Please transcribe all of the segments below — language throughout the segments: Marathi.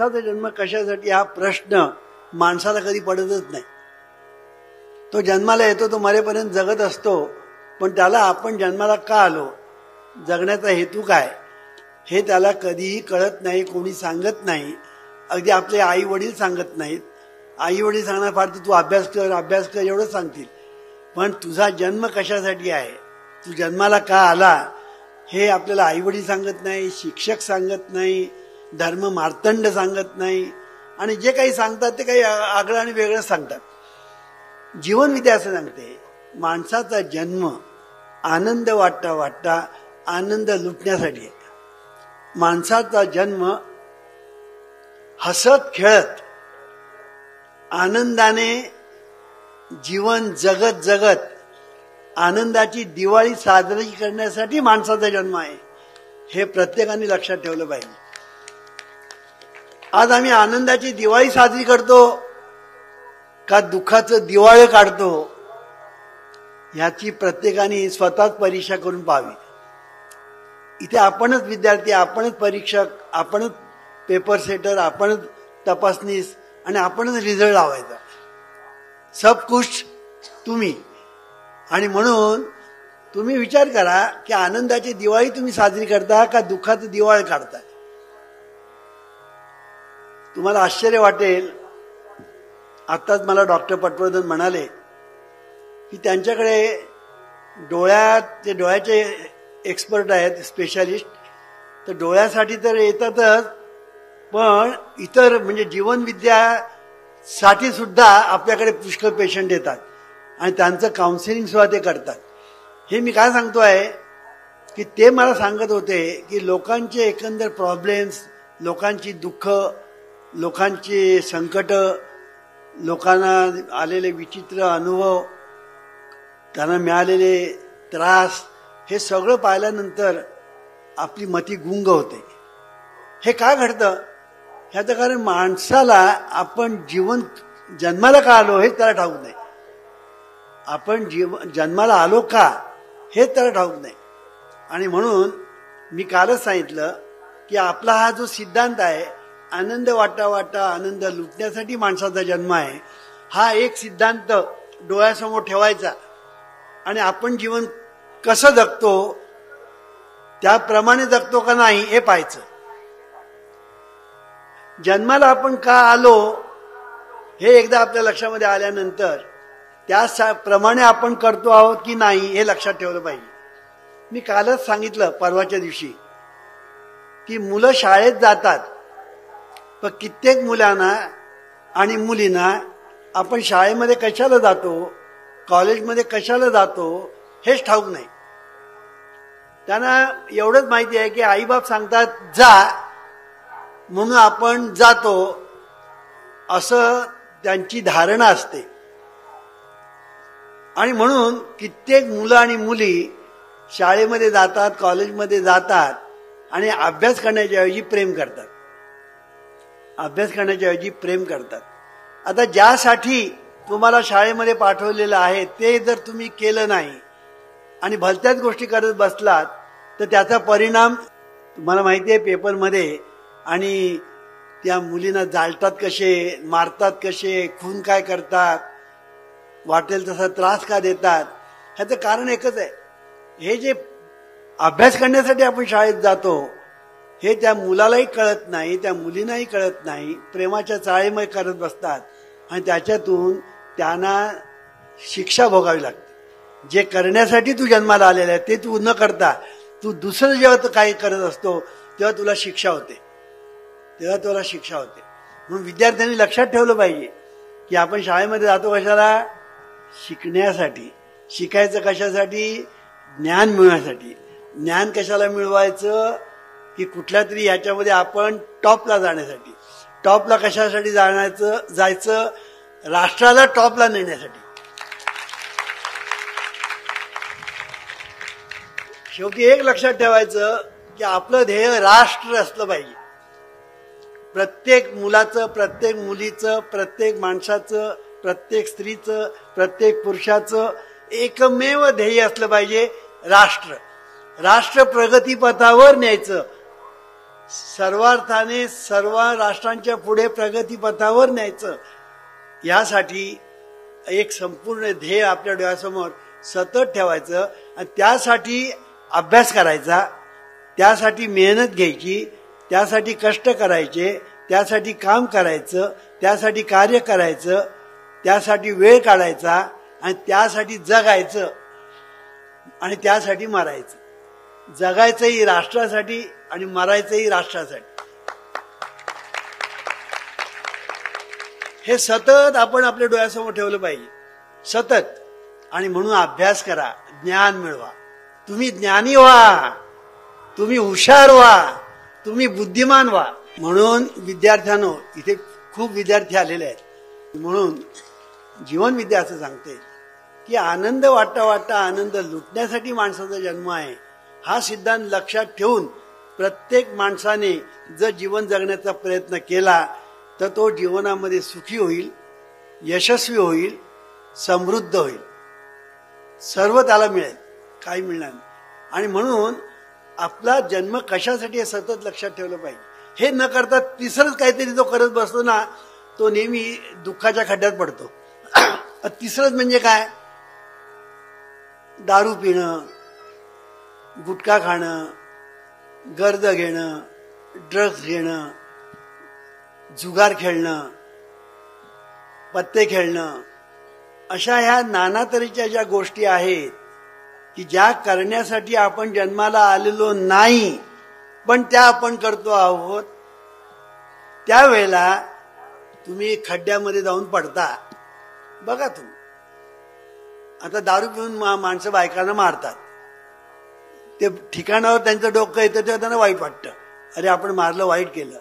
माणसाचा जन्म कशासाठी हा प्रश्न माणसाला कधी पडतच नाही. तो जन्माला येतो तो मरेपर्यंत जगत असतो पण त्याला आपण जन्माला का आलो? जगण्याचा हेतू काय? हे त्याला कधीही कळत नाही कोणी सांगत नाही. अगदी आपले आई वडील सांगत नाहीत. आई वडील सांगणार फार तू अभ्यास कर अभ्यास कर एवढंच सांगतील. पण तुझा जन्म कशासाठी आहे? तू जन्माला का आला? हे आपल्याला आई वडील सांगत नाही शिक्षक सांगत नाही धर्म मार्तंड सांगत नाही. आणि जे काही सांगतात ते काही आगळं आणि वेगळं सांगतात. जीवनविद्या असं सांगते माणसाचा जन्म आनंद वाटता वाटता आनंद लुटण्यासाठी. आहे माणसाचा जन्म हसत खेळत आनंदाने जीवन जगत जगत आनंदाची दिवाळी साजरी करण्यासाठी माणसाचा जन्म आहे. हे प्रत्येकाने लक्षात ठेवलं पाहिजे. आज आम्ही आनंदाची दिवाळी साजरी करतो का दुःखाचं दिवाळ काढतो याची प्रत्येकाने स्वतःच परीक्षा करून पाहावी. इथे आपणच विद्यार्थी आपणच परीक्षक आपणच पेपर सेटर आपणच तपासणीस आणि आपणच रिझल्ट लावायचा. सब कुछ तुम्ही. आणि म्हणून तुम्ही विचार करा की आनंदाची दिवाळी तुम्ही साजरी करता का दुःखाचं दिवाळ काढता? तुम्हाला आश्चर्य वाटेल. आत्ताच मला डॉक्टर पटवर्धन म्हणाले की त्यांच्याकडे डोळ्यात ते डोळ्याचे एक्सपर्ट आहेत स्पेशालिस्ट तर डोळ्यासाठी तर येतातच पण इतर म्हणजे जीवनविद्यासाठी सुद्धा आपल्याकडे पुष्कळ पेशंट येतात आणि त्यांचं काउन्सिलिंग सुद्धा ते करतात. हे मी काय सांगतो आहे की ते मला सांगत होते की लोकांचे एकंदर प्रॉब्लेम्स लोकांची दुःख लोकांची संकट लोकांना आलेले विचित्र अनुभव त्यांना मिळालेले त्रास हे सगळं पाहिल्यानंतर आपली मती गुंग होते. हे का घडतं? ह्याचं कारण माणसाला आपण जीवन जन्माला का आलो हे त्याला ठाऊक नाही. आपण जीव जन्माला आलो का हे त्याला ठाऊक नाही. आणि म्हणून मी कालच सांगितलं की आपला हा जो सिद्धांत आहे आनंद वाटा वाटा आनंद लुटण्यासाठी माणसाचा जन्म आहे. हा एक सिद्धांत डोळ्यासमोर ठेवायचा. आणि आपण जीवन कसं जगतो त्याप्रमाणे जगतो का नाही हे पाहायचं. जन्माला आपण का आलो हे एकदा आपल्या लक्षामध्ये आल्यानंतर त्याप्रमाणे आपण करतो आहोत की नाही हे लक्षात ठेवलं पाहिजे. मी कालच सांगितलं परवाच्या दिवशी की मुलं शाळेत जातात. पण कित्येक मुलांना आणि मुलींना आपण शाळेमध्ये कशाला जातो कॉलेजमध्ये कशाला जातो हेच ठाऊक नाही. त्यांना एवढंच माहिती आहे की आईबाप सांगतात जा. म्हणून आपण जातो असं त्यांची धारणा असते. आणि म्हणून कित्येक मुलं आणि मुली शाळेमध्ये जातात कॉलेजमध्ये जातात आणि अभ्यास करण्याच्या ऐवजी प्रेम करतात. अभ्यास करण्याच्या ऐवजी प्रेम करतात. आता ज्यासाठी तुम्हाला शाळेमध्ये पाठवलेलं आहे ते जर तुम्ही केलं नाही आणि भलत्याच गोष्टी करत बसलात तर त्याचा परिणाम तुम्हाला माहिती आहे पेपरमध्ये आणि त्या मुलींना जाळतात कसे मारतात कसे खून काय करतात वाटेल तसा त्रास का देतात ह्याचं कारण एकच आहे. हे जे अभ्यास करण्यासाठी आपण शाळेत जातो हे त्या मुलालाही कळत नाही त्या मुलींनाही कळत नाही प्रेमाच्या चाळीमय करत बसतात. आणि त्याच्यातून त्यांना शिक्षा भोगावी लागते. जे करण्यासाठी तू जन्माला आलेला आहे ते तू न करता तू दुसरं जेव्हा काही करत असतो तेव्हा तुला शिक्षा होते. तेव्हा तुला शिक्षा होते. म्हणून विद्यार्थ्यांनी लक्षात ठेवलं पाहिजे की आपण शाळेमध्ये जातो कशाला? शिकण्यासाठी. शिकायचं कशासाठी? ज्ञान मिळवण्यासाठी ज्ञान कशाला मिळवायचं? की कुठल्या तरी ह्याच्यामध्ये आपण टॉपला जाण्यासाठी. टॉपला कशासाठी जाण्याचं जायचं? राष्ट्राला टॉपला नेण्यासाठी. शेवटी एक लक्षात ठेवायचं की आपलं ध्येय राष्ट्र असलं पाहिजे. प्रत्येक मुलाचं प्रत्येक मुलीचं प्रत्येक माणसाचं प्रत्येक स्त्रीचं प्रत्येक पुरुषाचं एकमेव ध्येय असलं पाहिजे राष्ट्र. राष्ट्र प्रगतीपथावर न्यायचं. सर्वार्थाने सर्व राष्ट्रांच्या पुढे प्रगतीपथावर न्यायचं. यासाठी एक संपूर्ण ध्येय आपल्या डोळ्यासमोर सतत ठेवायचं आणि त्यासाठी अभ्यास करायचा. त्यासाठी मेहनत घ्यायची त्यासाठी कष्ट करायचे त्यासाठी काम करायचं त्यासाठी कार्य करायचं त्यासाठी वेळ काढायचा आणि त्यासाठी जगायचं आणि त्यासाठी मारायचं. जगायचंही राष्ट्रासाठी आणि मरायचंही राष्ट्रासाठी. हे सतत आपण आपल्या डोळ्यासमोर ठेवलं पाहिजे. सतत. आणि म्हणून अभ्यास करा. ज्ञान मिळवा. तुम्ही ज्ञानी व्हा. तुम्ही हुशार व्हा. तुम्ही बुद्धिमान व्हा. म्हणून विद्यार्थ्यांनो इथे खूप विद्यार्थी आलेले आहेत. म्हणून जीवन विद्या असं सांगते की आनंद वाटता वाटता आनंद लुटण्यासाठी माणसाचा जन्म आहे. हा सिद्धांत लक्षात ठेवून प्रत्येक माणसाने जर जीवन जगण्याचा प्रयत्न केला तर तो जीवनामध्ये सुखी होईल यशस्वी होईल समृद्ध होईल. सर्व त्याला मिळेल काही मिळणार नाही. आणि म्हणून आपला जन्म कशासाठी हे सतत लक्षात ठेवलं पाहिजे. हे न करता तिसरंच काहीतरी जो करत बसतो ना तो नेहमी दुःखाच्या खड्ड्यात पडतो. तिसरंच म्हणजे काय? दारू पिणं गुटखा खाणं गर्द घेणं ड्रग्ज घेणं जुगार खेळणं पत्ते खेळणं अशा ह्या नाना तऱ्हेच्या ज्या गोष्टी आहेत की ज्या करण्यासाठी आपण जन्माला आलेलो नाही पण त्या आपण करतो आहोत त्यावेळेला तुम्ही खड्ड्यामध्ये जाऊन पडता. बघा तुम्ही. आता दारू पिऊन माणसं बायकांना मारतात. ते ठिकाणावर त्यांचं डोकं येतं तेव्हा त्यांना वाईट वाटतं. अरे आपण मारलं वाईट केलं.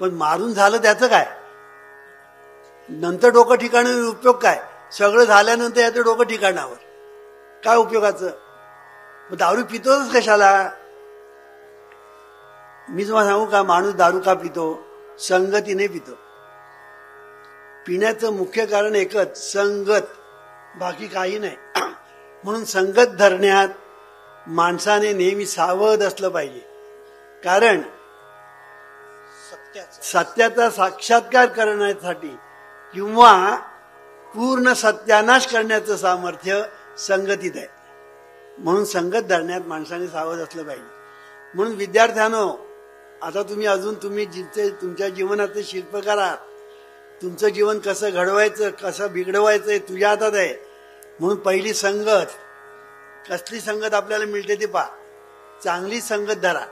पण मारून झालं त्याचं काय? नंतर डोकं ठिकाण उपयोग काय? सगळं झाल्यानंतर याचं डोकं ठिकाणावर. काय उपयोगाचं? दारू पितोच कशाला? मी तुम्हाला सांगू का? माणूस दारू का पितो? संगतीने पितो. पिण्याचं मुख्य कारण एकच संगत. बाकी काही नाही. म्हणून संगत धरण्यात माणसाने नेहमी सावध असलं पाहिजे. कारण सत्याचा साक्षात्कार करण्यासाठी किंवा पूर्ण सत्यानाश करण्याचं सामर्थ्य संगतीत आहे. म्हणून संगत धरण्यात माणसाने सावध असलं पाहिजे. म्हणून विद्यार्थ्यानो आता तुम्ही अजून तुम्ही जिथे तुमच्या जीवनाचे शिल्पकार आहात तुमचं जीवन कसं घडवायचं कसं बिघडवायचं तुझ्या हातात आहे. म्हणून पहिली संगत कसली संगत आपल्याला मिळते ती पा. चांगली संगत धरा.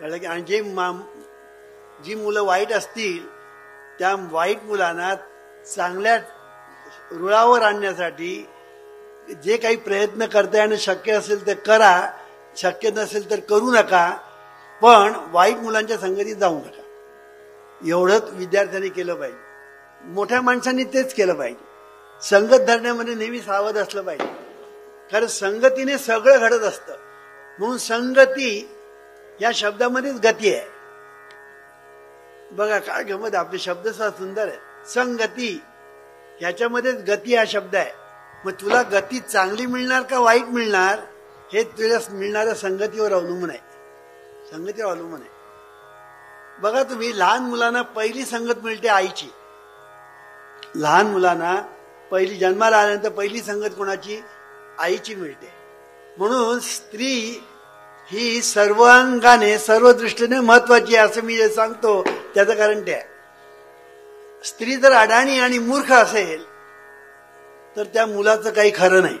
कळलं की? आणि जे जी मुलं वाईट असतील त्या वाईट मुलांना चांगल्या रुळावर आणण्यासाठी जे काही प्रयत्न करता आणि शक्य असेल ते करा. शक्य नसेल तर करू नका. पण वाईट मुलांच्या संगतीत जाऊ नका. एवढंच विद्यार्थ्यांनी केलं पाहिजे. मोठ्या माणसांनी तेच केलं पाहिजे. संगत धरण्यामध्ये नेहमी सावध असलं पाहिजे. कारण संगतीने सगळं घडत असतं. म्हणून संगती या शब्दामध्येच गती आहे. बघा काय गमत आपले शब्द सुंदर आहे संगती ह्याच्यामध्येच गती हा शब्द आहे. मग तुला गती चांगली मिळणार का वाईट मिळणार? हे तुझ्या मिळणाऱ्या संगतीवर अवलंबून आहे. संगतीवर अवलंबून आहे. बघा तुम्ही लहान मुलांना पहिली संगत मिळते आईची. लहान मुलांना पहिली जन्माला आल्यानंतर पहिली संगत कोणाची? आईची मिळते. म्हणून स्त्री ही सर्वांगाने सर्व दृष्टीने महत्वाची असं मी जे सांगतो त्याचं कारण ते आहे. स्त्री जर अडाणी आणि मूर्ख असेल तर त्या मुलाचं काही खरं नाही.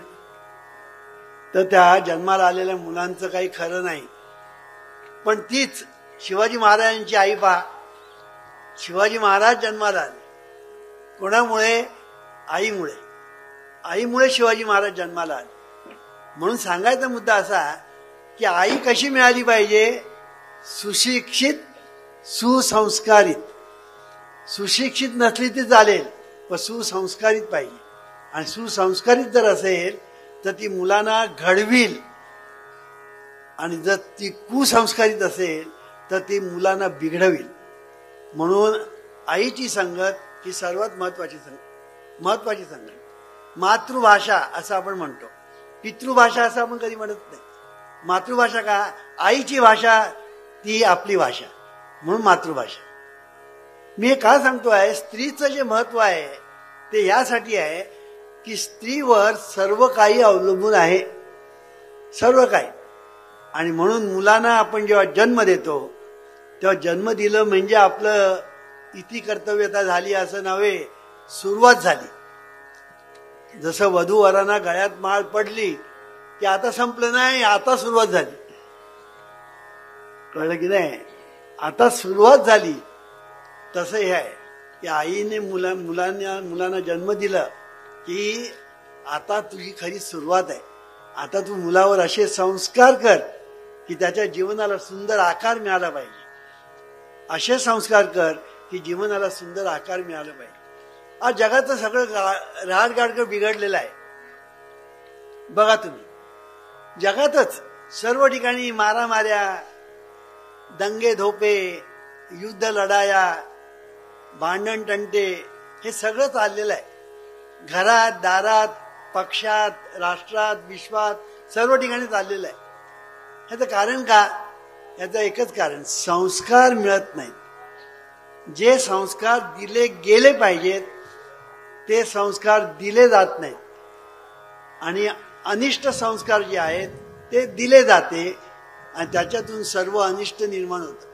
तर त्या जन्माला आलेल्या मुलांचं काही खरं नाही. पण तीच शिवाजी महाराजांची आई पा शिवाजी महाराज जन्माला आले. कोणामुळे? आईमुळे. आईमुळे शिवाजी महाराज जन्माला आले. म्हणून सांगायचा मुद्दा असा की आई कशी मिळाली पाहिजे? सुशिक्षित सुसंस्कारित. सुशिक्षित नसली ती चालेल पण सुसंस्कारित पाहिजे. आणि सुसंस्कारित जर असेल तर ती मुलांना घडविल. आणि जर ती कुसंस्कारित असेल तर ती मुलांना बिघडविल. म्हणून आईची संगत ही सर्वात महत्वाची संगत महत्वाची संगत. मातृभाषा असं आपण म्हणतो. पितृभाषा असं आपण कधी म्हणत नाही. मातृभाषा का? आईची भाषा ती आपली भाषा. म्हणून मातृभाषा. मी हे का सांगतो आहे स्त्रीचं जे महत्त्व आहे ते यासाठी आहे की स्त्रीवर सर्व काही अवलंबून आहे. सर्व काही. आणि म्हणून मुलांना आपण जेव्हा जन्म देतो तेव्हा जन्म दिलं म्हणजे आपलं इति कर्तव्यता झाली असं नव्हे सुरुवात झाली. जसं वधूवरांना गळ्यात माळ पडली की आता संपलं नाही आता सुरुवात झाली. कळलं की नाही? आता सुरुवात झाली. तसं हे आहे. की आईने मुला मुलांना मुलांना जन्म दिला की आता तुझी खरी सुरुवात आहे. आता तू मुलावर असे संस्कार कर की त्याच्या जीवनाला सुंदर आकार मिळाला पाहिजे. असे संस्कार कर की जीवनाला सुंदर आकार मिळाला पाहिजे. आज जगाचं सगळं राड बिघडलेलं आहे. बघा तुम्ही. जगातच सर्व ठिकाणी मारामाऱ्या दंगे धोपे युद्ध लढाया भांडण टंटे हे सगळं चाललेलं आहे. घरात दारात पक्षात राष्ट्रात विश्वात सर्व ठिकाणी चाललेलं आहे. ह्याचं कारण का? याचं एकच कारण संस्कार मिळत नाहीत. जे संस्कार दिले गेले पाहिजेत ते संस्कार दिले जात नाहीत. आणि अनिष्ट संस्कार जे आहेत ते दिले जाते आणि त्याच्यातून सर्व अनिष्ट निर्माण होत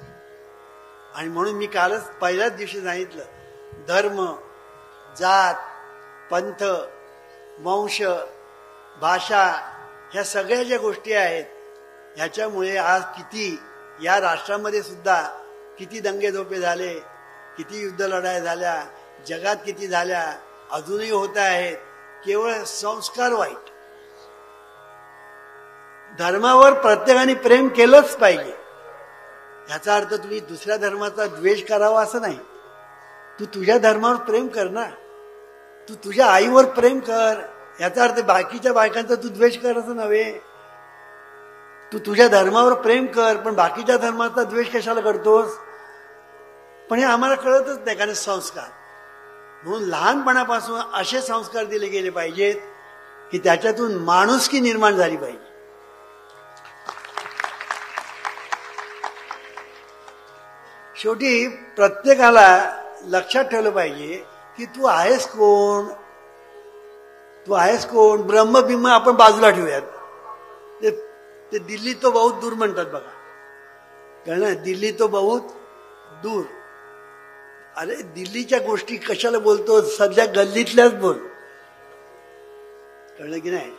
आणि म्हणून मी कालच पहिल्याच दिवशी सांगितलं धर्म जात पंथ वंश भाषा ह्या सगळ्या ज्या गोष्टी आहेत ह्याच्यामुळे आज किती या राष्ट्रामध्ये सुद्धा किती दंगे झोपे झाले किती युद्ध लढाई झाल्या जगात किती झाल्या अजूनही होत आहेत. केवळ संस्कार वाईट. धर्मावर प्रत्येकाने प्रेम केलंच पाहिजे. याचा अर्थ तुम्ही दुसऱ्या धर्माचा द्वेष करावा असं नाही. तू तुझ्या धर्मावर प्रेम कर ना. तू तुझ्या आईवर प्रेम कर. याचा अर्थ बाकीच्या बायकांचा तू द्वेष कर असं नव्हे. तू तुझ्या धर्मावर प्रेम कर पण बाकीच्या धर्माचा द्वेष कशाला करतोस? पण हे आम्हाला कळतच नाही कारण संस्कार. म्हणून लहानपणापासून असे संस्कार दिले गेले पाहिजेत की त्याच्यातून माणुसकी निर्माण झाली पाहिजे. शेवटी प्रत्येकाला लक्षात ठेवलं पाहिजे की तू आहेस कोण? तू आहेस कोण? ब्रह्मबिंब आपण बाजूला ठेवूयात. ते दिल्ली तो बहुत दूर म्हणतात बघा. कळलं? दिल्ली तो बहुत दूर. अरे दिल्लीच्या गोष्टी कशाला बोलतो? सध्या गल्लीतल्याच बोल. कळलं की नाही?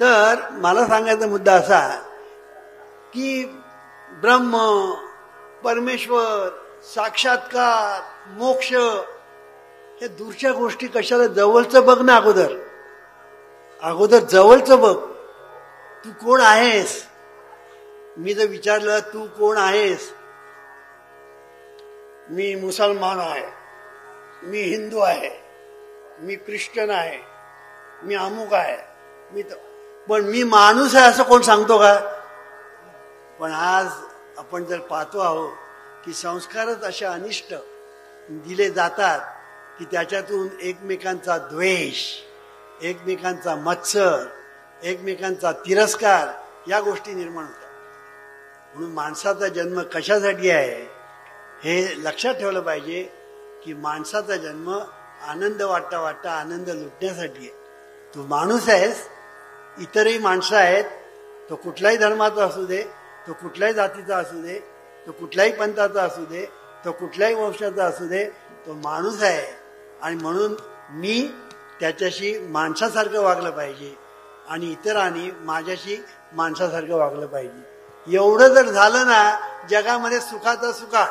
तर मला सांगायचा मुद्दा असा की ब्रह्म परमेश्वर साक्षात्कार मोक्ष हे दूरच्या गोष्टी कशाला जवळचं बघ ना अगोदर. अगोदर जवळचं बघ. तू कोण आहेस? मी जर विचारलं तू कोण आहेस? मी मुसलमान आहे. मी हिंदू आहे. मी ख्रिश्चन आहे. मी अमुक आहे. मी पण मी माणूस आहे असं कोण सांगतो का? पण आज आपण जर पाहतो आहोत की संस्कारच अशा अनिष्ट दिले जातात की त्याच्यातून एकमेकांचा द्वेष एकमेकांचा मत्सर एकमेकांचा तिरस्कार या गोष्टी निर्माण होतात. म्हणून माणसाचा जन्म कशासाठी आहे? हे लक्षात ठेवलं पाहिजे की माणसाचा जन्म आनंद वाटता वाटता आनंद लुटण्यासाठी आहे. तू माणूस आहेस इतरही माणसं आहेत तो कुठल्याही धर्माचा असू दे तो कुठल्याही जातीचा असू दे तो कुठल्याही पंथाचा असू दे तो कुठल्याही वंशाचा असू दे तो माणूस आहे. आणि म्हणून मी त्याच्याशी माणसासारखं वागलं पाहिजे आणि इतरांनी माझ्याशी माणसासारखं वागलं पाहिजे. एवढं जर झालं ना जगामध्ये सुखाचा सुखा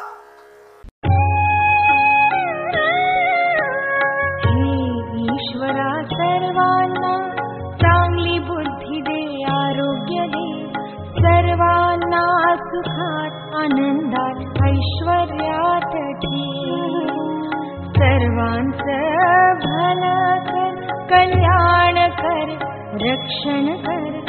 आनन्दाल ऐश्वर्यात सर्वान् सभना कर् कल्याणकर रक्षण कर्.